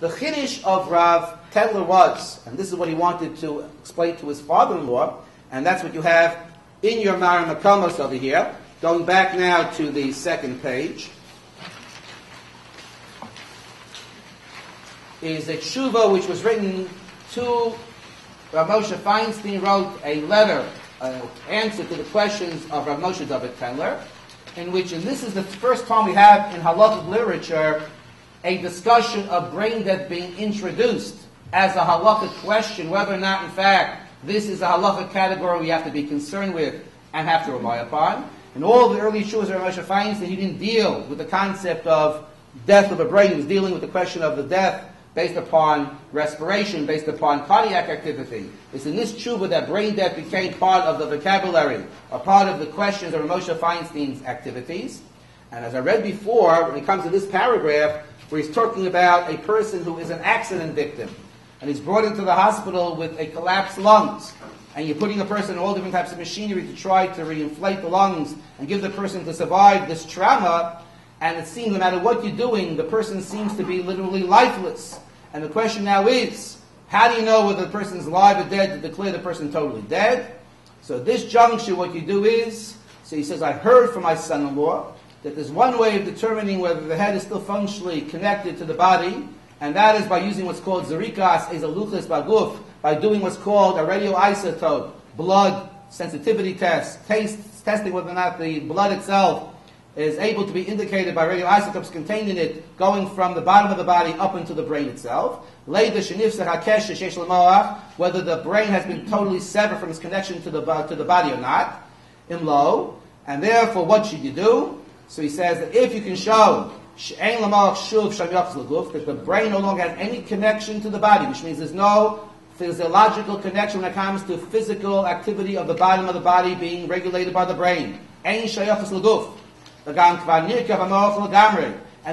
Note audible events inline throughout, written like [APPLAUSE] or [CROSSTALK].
The Chiddush of Rav Tendler was, and this is what he wanted to explain to his father-in-law, and that's what you have in your Mara over here. Going back now to the second page. Is a tshuva which was written to Rav Moshe Feinstein wrote a letter, an answer to the questions of Rav Moshe David Tendler, in which, and this is the first time we have in halachic literature a discussion of brain death being introduced as a halachic question, whether or not, in fact, this is a halachic category we have to be concerned with and have to rely upon. And all the early Shuas of Moshe Feinstein, he didn't deal with the concept of death of a brain. He was dealing with the question of the death based upon respiration, based upon cardiac activity. It's in this tshuva that brain death became part of the vocabulary, a part of the questions of Moshe Feinstein's activities. And as I read before, when it comes to this paragraph, where he's talking about a person who is an accident victim, and he's brought into the hospital with a collapsed lungs, and you're putting a person in all different types of machinery to try to reinflate the lungs and give the person to survive this trauma, and it seems no matter what you're doing, the person seems to be literally lifeless. And the question now is, how do you know whether the person is alive or dead to declare the person totally dead? So at this juncture, what you do is, so he says, I heard from my son-in-law that there's one way of determining whether the head is still functionally connected to the body, and that is by using what's called zerikas ezaluchas baguf, by doing what's called a radioisotope, blood sensitivity test, taste, testing whether or not the blood itself is able to be indicated by radioisotopes contained in it going from the bottom of the body up into the brain itself. Whether the brain has been totally severed from its connection to the, to the body or not. In low. And therefore, what should you do? So he says that if you can show that the brain no longer has any connection to the body, which means there's no physiological connection when it comes to physical activity of the bottom of the body being regulated by the brain. And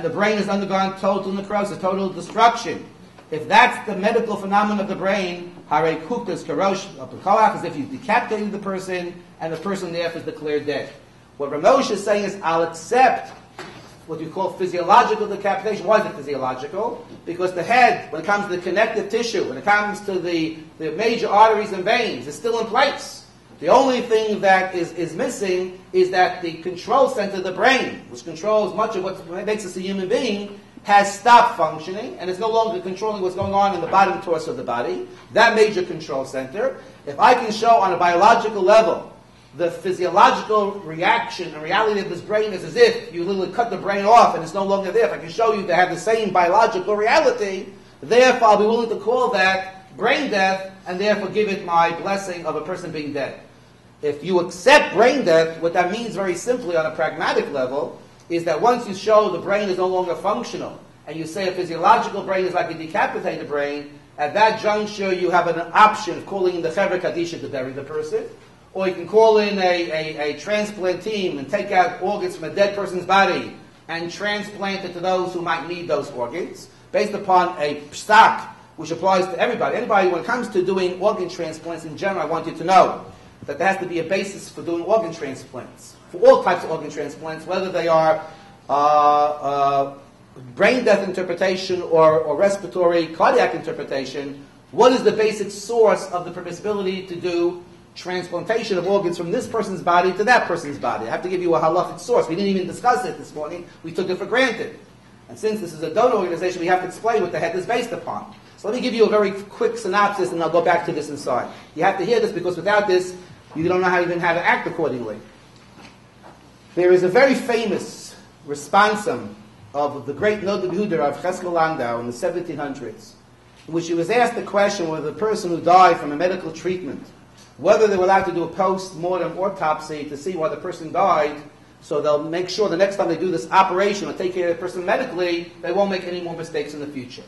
the brain has undergone total necrosis, total destruction. If that's the medical phenomenon of the brain, hare kuktas karosh is if you decapitated the person and the person therefore is declared dead. What Ramosh is saying is, I'll accept what you call physiological decapitation. Why is it physiological? Because the head, when it comes to the connective tissue, when it comes to the, the major arteries and veins, is still in place. The only thing that is, is missing is that the control center of the brain, which controls much of what makes us a human being, has stopped functioning and is no longer controlling what's going on in the bottom torso of the body. That major control center. If I can show on a biological level the physiological reaction and reality of this brain is as if you literally cut the brain off and it's no longer there. If I can show you to have the same biological reality, therefore I'll be willing to call that brain death and therefore give it my blessing of a person being dead. If you accept brain death, what that means very simply on a pragmatic level is that once you show the brain is no longer functional, and you say a physiological brain is like a decapitated brain, at that juncture you have an option of calling in the Chevra Kadisha to bury the person, or you can call in a, a, a transplant team and take out organs from a dead person's body and transplant it to those who might need those organs, based upon a stock which applies to everybody. Anybody, when it comes to doing organ transplants in general, I want you to know that there has to be a basis for doing organ transplants, for all types of organ transplants, whether they are uh, uh, brain death interpretation or, or respiratory cardiac interpretation. What is the basic source of the permissibility to do transplantation of organs from this person's body to that person's body? I have to give you a halachic source. We didn't even discuss it this morning. We took it for granted. And since this is a donor organization, we have to explain what the head is based upon. So let me give you a very quick synopsis, and I'll go back to this inside. You have to hear this because without this, you don't know how even how to act accordingly. There is a very famous responsum of the great Noda B'Yehuda of Cheskel Landau in the 1700s, in which he was asked the question whether the person who died from a medical treatment, whether they were allowed to do a post-mortem autopsy to see why the person died, so they'll make sure the next time they do this operation or take care of the person medically, they won't make any more mistakes in the future.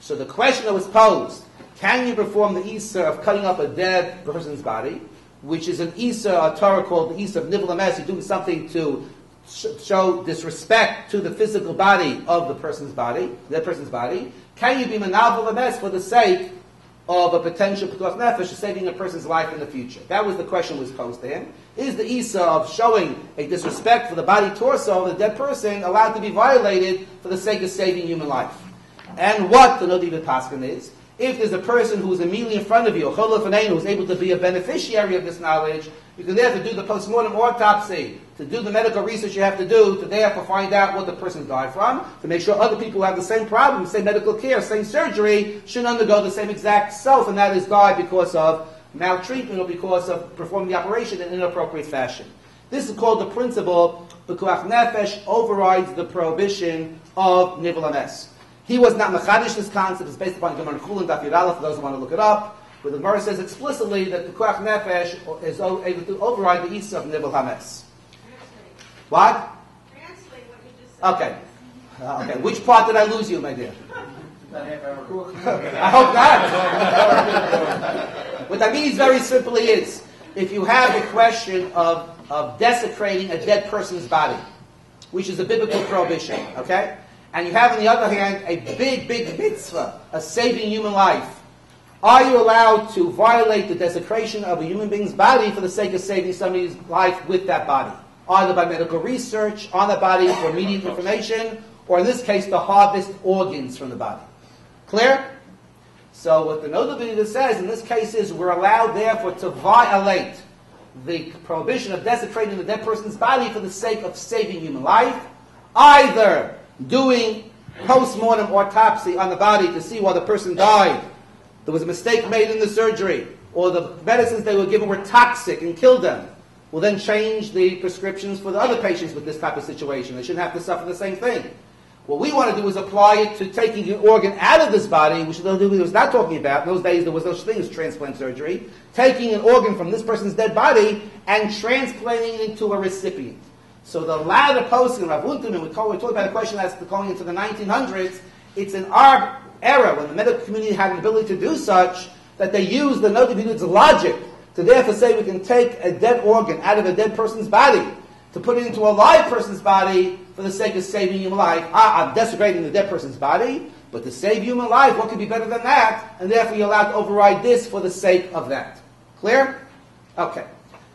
So the question that was posed, can you perform the Isa of cutting up a dead person's body? which is an Isa, a Torah called the Isa of Nivlames, you're doing something to show disrespect to the physical body of the person's body, that person's body. Can you be manavul mess for the sake of a potential pikuach nefesh, saving a person's life in the future? That was the question was posed to him. Is the Isa of showing a disrespect for the body torso of the dead person allowed to be violated for the sake of saving human life? and what the Nodiva Paskin is. If there's a person who is immediately in front of you, a choleh lefaneinu, who is able to be a beneficiary of this knowledge, you can therefore do the postmortem autopsy, to do the medical research you have to do, to therefore find out what the person died from, to make sure other people who have the same problem, same medical care, same surgery, should undergo the same exact self, and that is die because of maltreatment or because of performing the operation in an inappropriate fashion. This is called the principle, pikuach nefesh overrides the prohibition of Nivelanes. He was not mechadesh, this concept is based upon Gemara Chulin Daf Yiralef, for those who want to look it up. But the Gemara says explicitly that pikuach nefesh is able to override the Isa of Nivel Hames. What? Translate what you just said. Okay. Uh, okay. Which part did I lose you, my dear? [LAUGHS] I hope not. what that means very simply is, if you have a question of, of desecrating a dead person's body, which is a biblical prohibition, okay? And you have, on the other hand, a big, big mitzvah, a saving human life. Are you allowed to violate the desecration of a human being's body for the sake of saving somebody's life with that body? Either by medical research on the body for immediate information, or in this case, to harvest organs from the body. Clear? So what the Notability says in this case is we're allowed therefore to violate the prohibition of desecrating the dead person's body for the sake of saving human life, either doing post-mortem autopsy on the body to see why the person died, there was a mistake made in the surgery, or the medicines they were given were toxic and killed them, will then change the prescriptions for the other patients with this type of situation. They shouldn't have to suffer the same thing. What we want to do is apply it to taking an organ out of this body, which Nobel was not talking about. In those days, there was no such thing as transplant surgery. Taking an organ from this person's dead body and transplanting it into a recipient. So the latter poskim, Rav Unterman, and we talked about a question that's going into the 1900s, it's in our era when the medical community had an ability to do such that they used the Nobel logic to therefore say we can take a dead organ out of a dead person's body to put it into a live person's body for the sake of saving human life. Ah, I'm desecrating the dead person's body, but to save human life, what could be better than that? And therefore you're allowed to override this for the sake of that. Clear? Okay.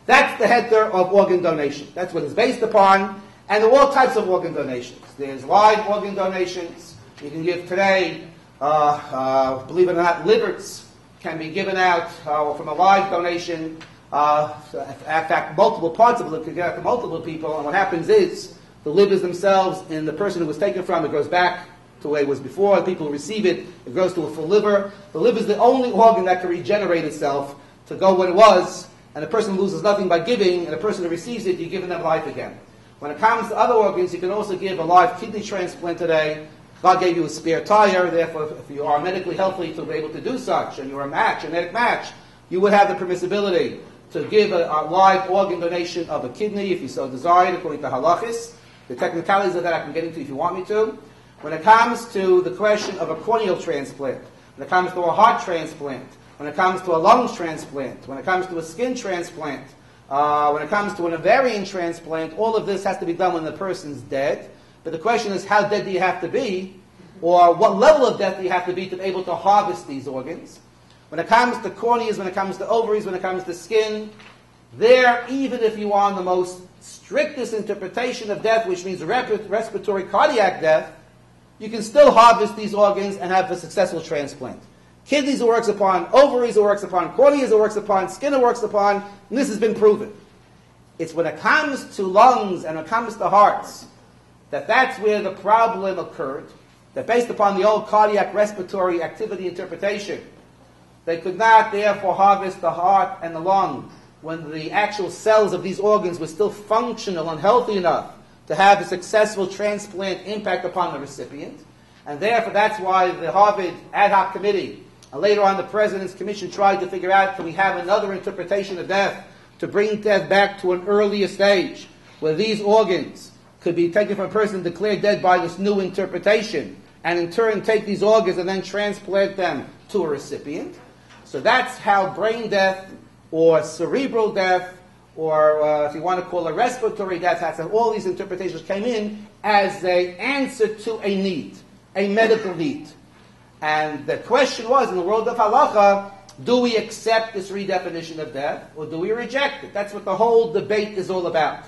That's the header of organ donation. That's what it's based upon. And there are all types of organ donations. There's live organ donations. You can give today, uh, uh, believe it or not, livers can be given out uh, from a live donation. Uh, in fact, multiple parts of it could get out to multiple people. And what happens is the livers themselves and the person who was taken from, it goes back to where it was before. The people who receive it, it goes to a full liver. The liver is the only organ that can regenerate itself to go what it was, and a person loses nothing by giving, and a person who receives it, you're giving them life again. When it comes to other organs, you can also give a live kidney transplant today. God gave you a spare tire, therefore, if you are medically healthy to be able to do such, and you're a match, a genetic match, you would have the permissibility to give a, a live organ donation of a kidney if you so desire, according to halachis. The technicalities of that I can get into if you want me to. When it comes to the question of a corneal transplant, when it comes to a heart transplant, when it comes to a lung transplant, when it comes to a skin transplant, uh, when it comes to an ovarian transplant, all of this has to be done when the person's dead. But the question is, how dead do you have to be? Or what level of death do you have to be to be able to harvest these organs? When it comes to corneas, when it comes to ovaries, when it comes to skin, there, even if you are on the most strictest interpretation of death, which means respiratory cardiac death, you can still harvest these organs and have a successful transplant. Kidneys it works upon, ovaries it works upon, corneas it works upon, skin it works upon, and this has been proven. It's when it comes to lungs and when it comes to hearts that that's where the problem occurred, that based upon the old cardiac respiratory activity interpretation, they could not therefore harvest the heart and the lung when the actual cells of these organs were still functional and healthy enough to have a successful transplant impact upon the recipient. And therefore, that's why the Harvard ad hoc committee, and later on the President's Commission, tried to figure out can we have another interpretation of death to bring death back to an earlier stage where these organs could be taken from a person declared dead by this new interpretation, and in turn take these organs and then transplant them to a recipient. So that's how brain death or cerebral death, or uh, if you want to call it respiratory death, that's how all these interpretations came in as an answer to a need, a medical need. And the question was, in the world of halacha, do we accept this redefinition of death, or do we reject it? That's what the whole debate is all about.